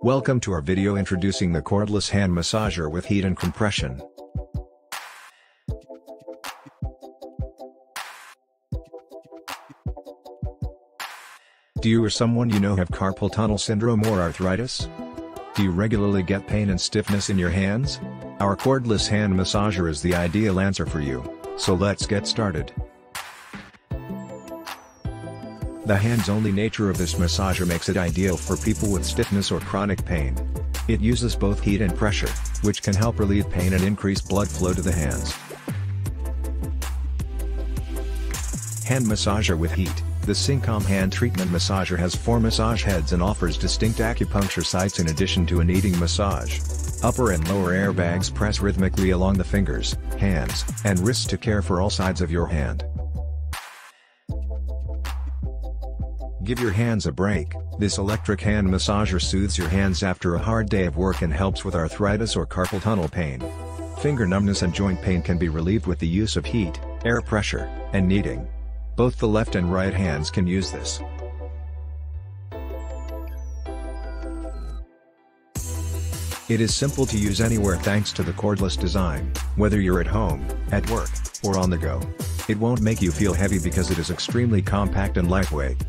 Welcome to our video introducing the cordless hand massager with heat and compression. Do you or someone you know have carpal tunnel syndrome or arthritis? Do you regularly get pain and stiffness in your hands? Our cordless hand massager is the ideal answer for you, so let's get started. The hands-only nature of this massager makes it ideal for people with stiffness or chronic pain. It uses both heat and pressure, which can help relieve pain and increase blood flow to the hands. Hand massager with heat. The CINCOM hand treatment massager has four massage heads and offers distinct acupuncture sites in addition to a kneading massage. Upper and lower airbags press rhythmically along the fingers, hands, and wrists to care for all sides of your hand. Give your hands a break. This electric hand massager soothes your hands after a hard day of work and helps with arthritis or carpal tunnel pain. Finger numbness and joint pain can be relieved with the use of heat, air pressure, and kneading. Both the left and right hands can use this. It is simple to use anywhere thanks to the cordless design, whether you're at home, at work, or on the go. It won't make you feel heavy because it is extremely compact and lightweight.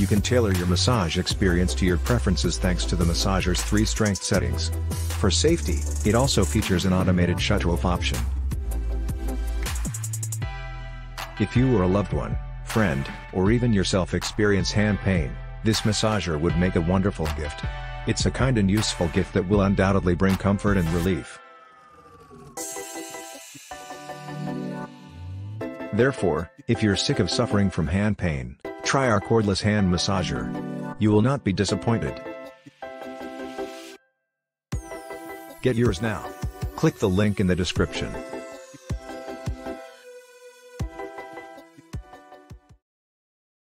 You can tailor your massage experience to your preferences thanks to the massager's three strength settings. For safety, it also features an automated shut-off option. If you or a loved one, friend, or even yourself experience hand pain, this massager would make a wonderful gift. It's a kind and useful gift that will undoubtedly bring comfort and relief. Therefore, if you're sick of suffering from hand pain, Try our cordless hand massager. You will not be disappointed. Get yours now. Click the link in the description.